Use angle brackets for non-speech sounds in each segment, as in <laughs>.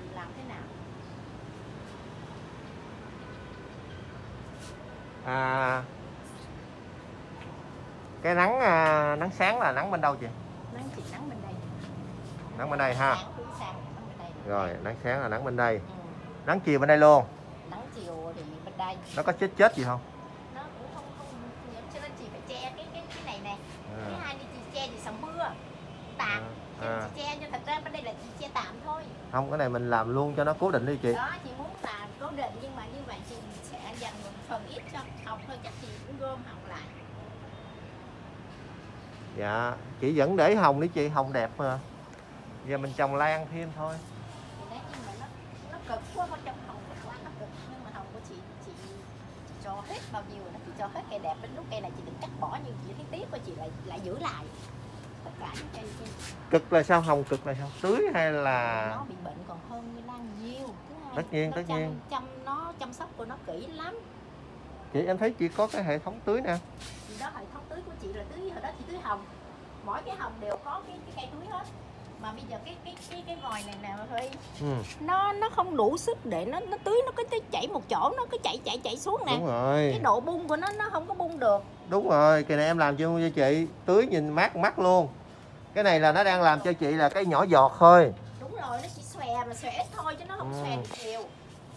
mình làm thế nào? À, cái nắng à, nắng sáng là nắng bên đâu chị? Nắng chỉ nắng bên đây. Nắng bên đây ha. Sáng nắng bên đây rồi nắng sáng là nắng bên đây. Ừ. nắng chiều bên đây luôn. Nắng chiều thì bên đây. Nó có chết chết gì không? Nó cũng không không cho nên chị phải che cái cái cái này thứ à, hai đi chị che thì sầm mưa. Tạm. Nên à. chị che nhưng thật ra bên đây là chị che tạm không cái này mình làm luôn cho nó cố định đi chị. Đó chị muốn là cố định nhưng mà như vậy chị sẽ dành một phần ít cho học thôi chắc chị cũng gom học lại. Dạ chị vẫn để hồng đi chị hồng đẹp mà. Giờ mình trồng lan thêm thôi. Đấy nhưng mà nó nó cực quá con trong hồng quá nó cực. Nhưng mà hồng của chị chị chị cho hết bao nhiêu nó chị cho hết cây đẹp đến lúc cây này chị định cắt bỏ nhưng chị thấy tiếc của chị lại lại giữ lại cực là sao? Hồng cực là sao? Tưới hay là nó bị bệnh còn hơn như lan nhiều. Thứ hai Tất nhiên, tất chăm, nhiên. chăm nó chăm sóc của nó kỹ lắm. Chị em thấy chị có cái hệ thống tưới nè. Thì đó hệ thống tưới của chị là tưới hồi đó chị tưới hồng. Mỗi cái hồng đều có cái, cái cây tưới hết. Mà bây giờ cái cái cái cái vòi này nè thôi ừ, nó nó không đủ sức để nó nó tưới nó cứ tưới chảy một chỗ nó cứ chảy chảy chảy xuống nè. Đúng rồi. Cái độ bung của nó nó không có bung được. Đúng rồi cái này em làm cho cho chị tưới nhìn mát mắt luôn cái này là nó đang làm cho chị là cái nhỏ giọt thôi. Đúng rồi nó chỉ xòe mà xòe ít thôi chứ nó không Ừ. xòe nhiều.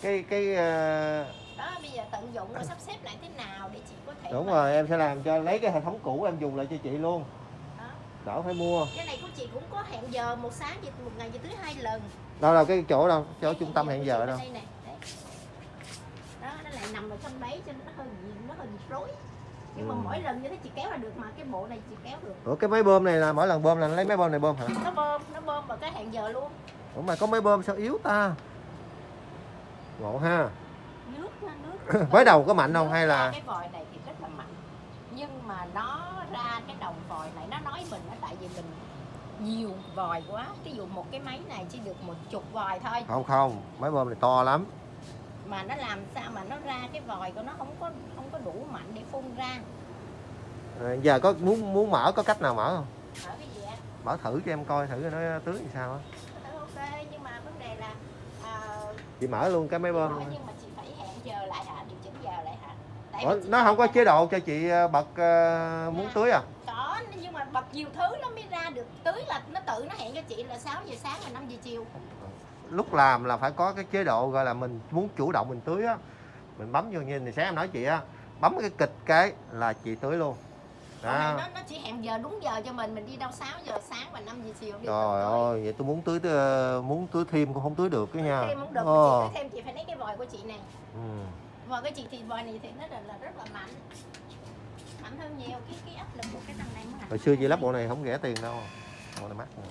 Cái cái ờ, đó bây giờ tận dụng rồi sắp xếp lại thế nào để chị có thể đúng mà- rồi em sẽ làm cho lấy cái hệ thống cũ em dùng lại cho chị luôn. Đó. đỡ phải mua. Cái này của chị cũng có hẹn giờ một sáng chị một ngày chị tưới hai lần. Đâu là cái chỗ đâu? Chỗ trung tâm hẹn giờ đâu? đây nè, đấy. đó nó lại nằm ở trong đấy cho nên nó hơi nó hơi rối nhưng mà Ừ. mỗi lần như thế chị kéo ra được mà cái bộ này chị kéo được. Ủa cái máy bơm này là mỗi lần bơm là nó lấy máy bơm này bơm hả? Nó bơm nó bơm vào cái hẹn giờ luôn. Ủa mà có máy bơm sao yếu ta? Ngộ ha. Nước nước. <laughs> Mới đầu có mạnh không Nước hay là cái vòi này thì rất là mạnh. Nhưng mà nó ra cái đồng vòi này nó nói mình là tại vì mình nhiều vòi quá. Ví dụ một cái máy này chỉ được một chục vòi thôi. Không không. Máy bơm này to lắm mà nó làm sao mà nó ra cái vòi của nó không có không có đủ mạnh để phun ra. Ờ, giờ có muốn muốn mở có cách nào mở không? Ở cái gì á mở thử cho em coi thử nó tưới làm sao á. Ok nhưng mà vấn đề là à, chị mở luôn cái máy bơm luôn. nhưng mà chị phải hẹn giờ lại hả? Điều chỉnh giờ lại hả? Tại Ủa, nó không có chế độ cho chị ờ, bật ờ, muốn tưới à? Có nhưng mà bật nhiều thứ nó mới ra được. Tưới là nó tự nó hẹn cho chị là 6 giờ sáng và 5 giờ chiều lúc làm là phải có cái chế độ gọi là mình muốn chủ động mình tưới á. Mình bấm vô như thì sáng em nói chị á bấm cái kịch cái là chị tưới luôn. Đó. nó, nó chỉ hẹn giờ đúng giờ cho mình mình đi đâu 6 giờ sáng và 5 giờ chiều đi trời ơi vậy tôi muốn tưới ờ, muốn tưới thêm cũng không tưới được cái nha. thêm không được Ờ. chị tưới thêm chị phải lấy cái vòi của chị này ừ. vòi của chị thì vòi này thì nó là, là rất là mạnh. Mạnh hơn nhiều cái cái áp lực của cái thằng này mới hồi xưa chị lắp bộ này không rẻ tiền đâu bộ này mắc nè.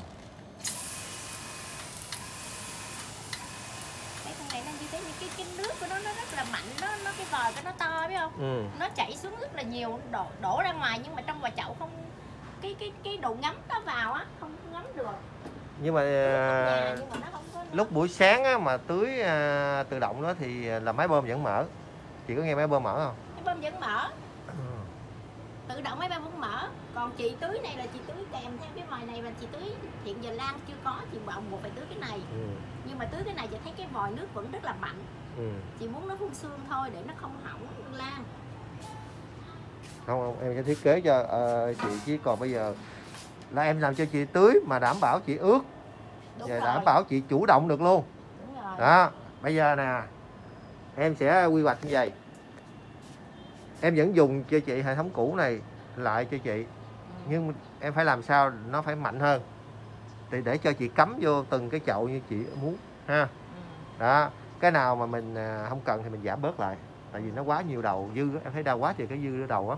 cái như cái cái nước của nó nó rất là mạnh nó nó cái vòi của nó to biết không? Ừ. nó chảy xuống rất là nhiều đổ đổ ra ngoài nhưng mà trong vòi chậu không cái cái cái độ ngấm nó vào á không ngấm được. Nhưng mà nhà ờ, nhưng mà nó không có lúc buổi sáng á, mà tưới ờ, tự động đó thì là máy bơm vẫn mở. Chị có nghe máy bơm mở không? Cái bơm vẫn mở tự động máy bơm vẫn mở. Còn chị tưới này là chị tưới kèm theo cái vòi này và chị tưới hiện giờ lan chưa có chị bảo buộc phải tưới cái này. Ừ. nhưng mà tưới cái này chị thấy cái vòi nước vẫn rất là mạnh. Ừ. chị muốn nó phun sương thôi để nó không hỏng lan. Không không em sẽ thiết kế cho ờ, chị chứ còn bây giờ là em làm cho chị tưới mà đảm bảo chị ướt đúng và rồi. đảm bảo chị chủ động được luôn. Đúng rồi. Đó bây giờ nè em sẽ quy hoạch như vậy em vẫn dùng cho chị hệ thống cũ này lại cho chị Ừ. nhưng em phải làm sao nó phải mạnh hơn thì để cho chị cắm vô từng cái chậu như chị muốn ha Ừ. đó cái nào mà mình à, không cần thì mình giảm bớt lại tại vì nó quá nhiều đầu dư em thấy đau quá trời cái dư ở đầu á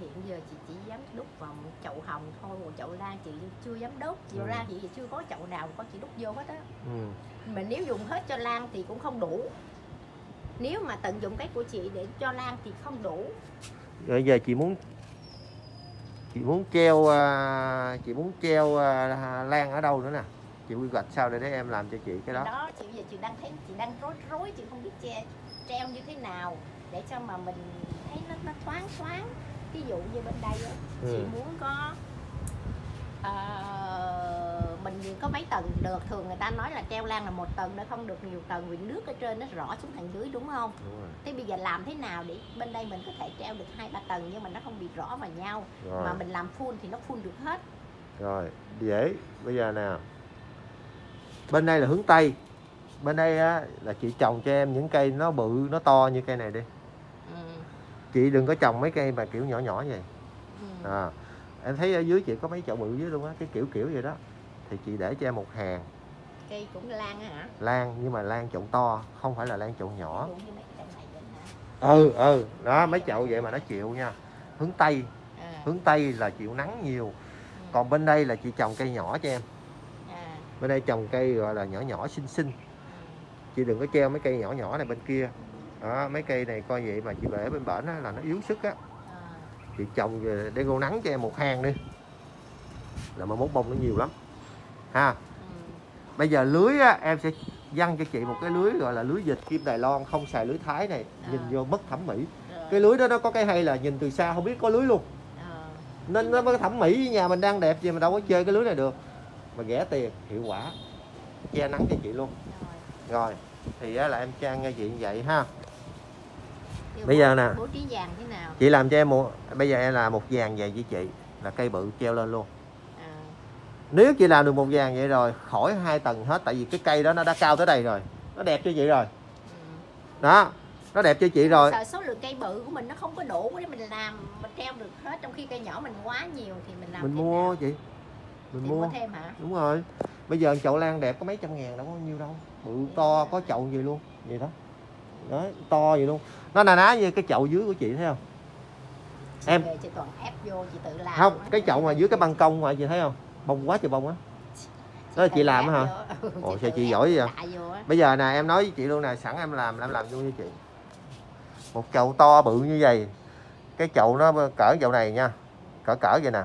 hiện giờ chị chỉ dám đút vào một chậu hồng thôi một chậu lan chị chưa dám đốt chậu Ừ. lan chị chưa có chậu nào có chị đút vô hết á ừ. mà nếu dùng hết cho lan thì cũng không đủ nếu mà tận dụng cái của chị để cho lan thì không đủ. Rồi giờ chị muốn chị muốn treo à, chị muốn treo à, lan ở đâu nữa nè? Chị quy hoạch sao để để em làm cho chị cái đó? Đó chị giờ chị đang thấy chị đang rối rối chị không biết che, treo như thế nào để cho mà mình thấy nó nó thoáng thoáng. Ví dụ như bên đây chị Ừ. muốn có ờ, mình có mấy tầng được. Thường người ta nói là treo lan là một tầng nó không được nhiều tầng vì nước ở trên nó rõ xuống thằng dưới đúng không? Đúng rồi. Thế bây giờ làm thế nào để bên đây mình có thể treo được hai ba tầng nhưng mà nó không bị rõ vào nhau? Rồi. Mà mình làm phun thì nó phun được hết. Rồi dễ. Bây giờ nè bên đây là hướng tây. Bên đây á là chị trồng cho em những cây nó bự nó to như cây này đi. Ừ. chị đừng có trồng mấy cây mà kiểu nhỏ nhỏ vậy. Ừ. à, em thấy ở dưới chị có mấy chậu bự dưới luôn á cái kiểu kiểu vậy đó thì chị để cho em một hàng. Cây cũng lan hả? Lan nhưng mà lan chậu to không phải là lan chậu nhỏ. Ừ ừ. Đó mấy chậu vậy mà nó chịu nha. Hướng tây. À. hướng tây là chịu nắng nhiều. Ừ. còn bên đây là chị trồng cây nhỏ cho em. À. bên đây trồng cây gọi là nhỏ nhỏ xinh xinh. Ừ. chị đừng có treo mấy cây nhỏ nhỏ này bên kia. Đó mấy cây này coi vậy mà chị bể bên bển là nó yếu sức á. À. chị trồng để cô nắng cho em một hang đi. Là mà mốt bông nó nhiều lắm ha ừ. bây giờ lưới á, em sẽ dăng cho chị một cái lưới gọi là lưới dịch kim Đài Loan không xài lưới Thái này nhìn À. vô mất thẩm mỹ cái lưới đó nó có cái hay là nhìn từ xa không biết có lưới luôn Ờ. nên nó mới thẩm mỹ nhà mình đang đẹp gì mà đâu có chơi cái lưới này được mà rẻ tiền hiệu quả che nắng cho chị luôn Rồi. thì á, là em trang cho chị như vậy ha Bây giờ nè. bố trí vàng thế nào chị làm cho em một bây giờ em làm một vàng về với chị là cây bự treo lên luôn. Nếu chị làm được một vàng vậy rồi khỏi hai tầng hết tại vì cái cây đó nó đã cao tới đây rồi. Nó đẹp cho chị rồi. Ừ. đó nó đẹp cho chị rồi. Sợ số lượng cây bự của mình nó không có đủ để mình làm mình treo được hết trong khi cây nhỏ mình quá nhiều thì mình làm mình mua nào? chị. Mình thì mua thêm hả? Đúng rồi. Bây giờ chậu lan đẹp có mấy trăm ngàn đâu có nhiêu đâu. Bự to có chậu gì luôn. Gì đó. Đó to gì luôn. Nó na ná như cái chậu dưới của chị thấy không? Chị Em- về chị toàn ép vô chị tự làm không cái chậu mà dưới cái ban công mà chị thấy không bông quá trời bông á. Đó là chị làm á hả? <laughs> Ồ, sao chị giỏi vậy? bây giờ nè em nói với chị luôn nè sẵn em làm em làm luôn với chị. Một chậu to bự như vậy cái chậu nó cỡ chậu này nha cỡ cỡ vậy nè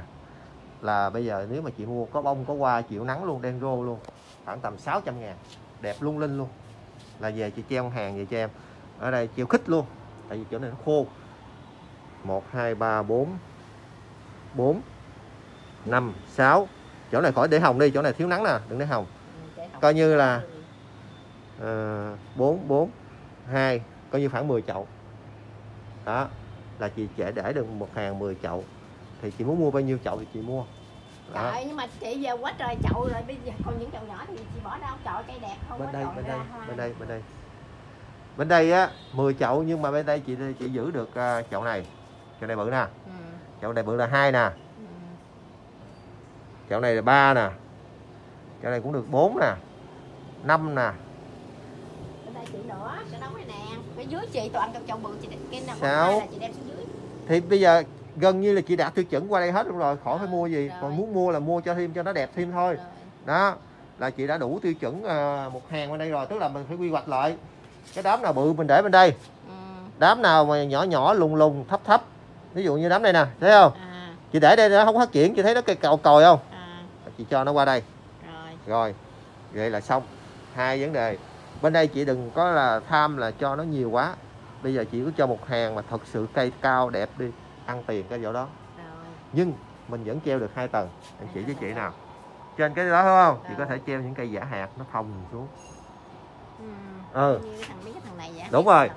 là bây giờ nếu mà chị mua có bông có hoa chịu nắng luôn đen rô luôn khoảng tầm 600 ngàn đẹp lung linh luôn. Là về chị treo hàng về cho em. Ở đây treo khích luôn tại vì chỗ này nó khô. 1 2 3 4 4 5 6 chỗ này khỏi để hồng đi chỗ này thiếu nắng nè đừng để hồng. Ừ, coi như là. Ờ, 4 4 2 coi như khoảng 10 chậu. Đó là chị sẽ để được một hàng 10 chậu. Thì chị muốn mua bao nhiêu chậu thì chị mua. Trời đó. ơi, nhưng mà chị giờ quá trời chậu rồi bây giờ còn những chậu nhỏ thì chị bỏ đâu? Chậu cây đẹp không bên đây bên đây hoa. bên đây bên đây. Bên đây á 10 chậu nhưng mà bên đây chị chị giữ được à, chậu này. Chậu này bự nè. Ừ. chậu này bự là hai nè Chậu này là ba nè. Chậu này cũng được 4 nè 5 nè. Dưới thì bây giờ gần như là chị đạt tiêu chuẩn qua đây hết luôn rồi khỏi phải mua gì. Rồi. còn muốn mua là mua cho thêm cho nó đẹp thêm thôi. Rồi. đó là chị đã đủ tiêu chuẩn à, một hàng bên đây rồi tức là mình phải quy hoạch lại. Cái đám nào bự mình để bên đây. Ừ. đám nào mà nhỏ nhỏ lùng lùng thấp thấp. Ví dụ như đám này nè thấy không? À. Chị để đây nó không phát triển chị thấy nó cây cầu còi không? À chị cho nó qua đây. Rồi. Rồi vậy là xong. Hai vấn đề. Bên đây chị đừng có là tham là cho nó nhiều quá. Bây giờ chị cứ cho một hàng mà thật sự cây cao đẹp đi ăn tiền cái chỗ đó. Rồi. Nhưng mình vẫn treo được hai tầng. Em chỉ với chị nào. Trên cái đó không? Chị có thể treo những cây giả hạt nó thông xuống. Ừ. ừ. Như cái thằng cái thằng này vậy. Đúng rồi.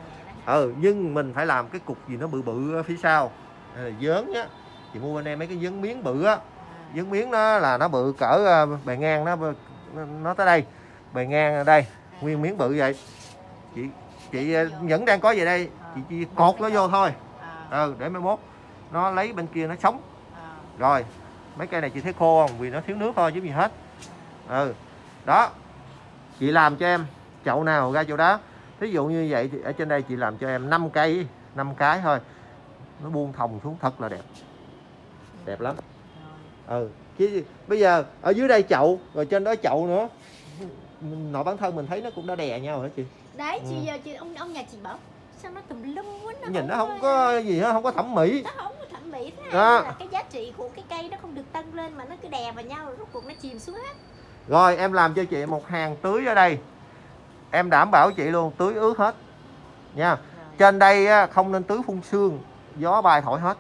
ừ nhưng mình phải làm cái cục gì nó bự bự ở phía sau. Là dớn á. Chị mua bên em mấy cái dớn miếng bự á À. miếng nó là nó bự cỡ ờ, bề ngang nó nó, tới đây. Bề ngang ở đây nguyên miếng bự vậy. Chị chị ờ, vẫn đang có vậy đây chị chỉ cột nó vô thôi. Ừ để mai mốt nó lấy bên kia nó sống. Rồi mấy cây này chị thấy khô không? Vì nó thiếu nước thôi chứ gì hết. Ừ đó. Chị làm cho em chậu nào ra chỗ đó. Thí dụ như vậy thì ở trên đây chị làm cho em 5 cây 5 cái thôi. Nó buông thòng xuống thật là đẹp. Đẹp lắm ừ. Chứ bây giờ ở dưới đây chậu rồi trên đó chậu nữa. Nội bản thân mình thấy nó cũng đã đè nhau hả chị. Đấy chị Ừ. giờ chị ông ông nhà chị bảo sao nó tùm lum quá nó nhìn nó không có gì hết không có thẩm mỹ. Nó không có thẩm mỹ thế Đó. là cái giá trị của cái cây nó không được tăng lên mà nó cứ đè vào nhau rồi rốt cuộc nó chìm xuống hết. Rồi em làm cho chị một hàng tưới ở đây. Em đảm bảo chị luôn tưới ướt hết. Nha. Rồi. Trên đây á, không nên tưới phun sương gió bay thổi hết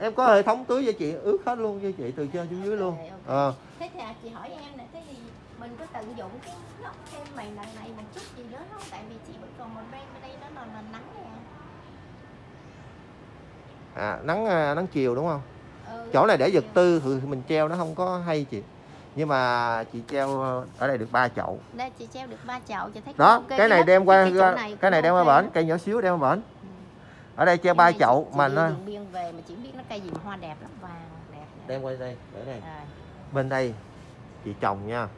em có hệ thống tưới cho chị ướt hết luôn cho chị từ trên xuống dưới luôn. Ok, ok. ờ. Thế thì à, chị hỏi em nè thế thì mình có tận dụng cái góc thêm mày lần này một chút gì nữa không? Tại vì chị vẫn còn một bên bên đây nó là, là nắng nè. À, nắng à, nắng chiều đúng không? Ừ, chỗ này để vật tư thì mình treo nó không có hay chị. Nhưng mà chị treo ở đây được ba chậu. Đây chị treo được ba chậu chị thấy đó ok. cái này đem qua cái này cái này đem qua bển cây nhỏ xíu đem qua bển. Ở đây treo ba chậu chị mà nó biên về mà chị biết nó cây gì mà hoa đẹp lắm vàng đẹp đem qua đây để đây. Rồi. bên đây chị trồng nha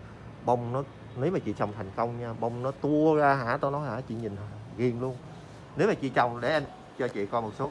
bông nó nếu mà chị trồng thành công nha bông nó tua ra hả? Tôi nói hả? Chị nhìn ghiền luôn. Nếu mà chị trồng để anh cho chị coi một số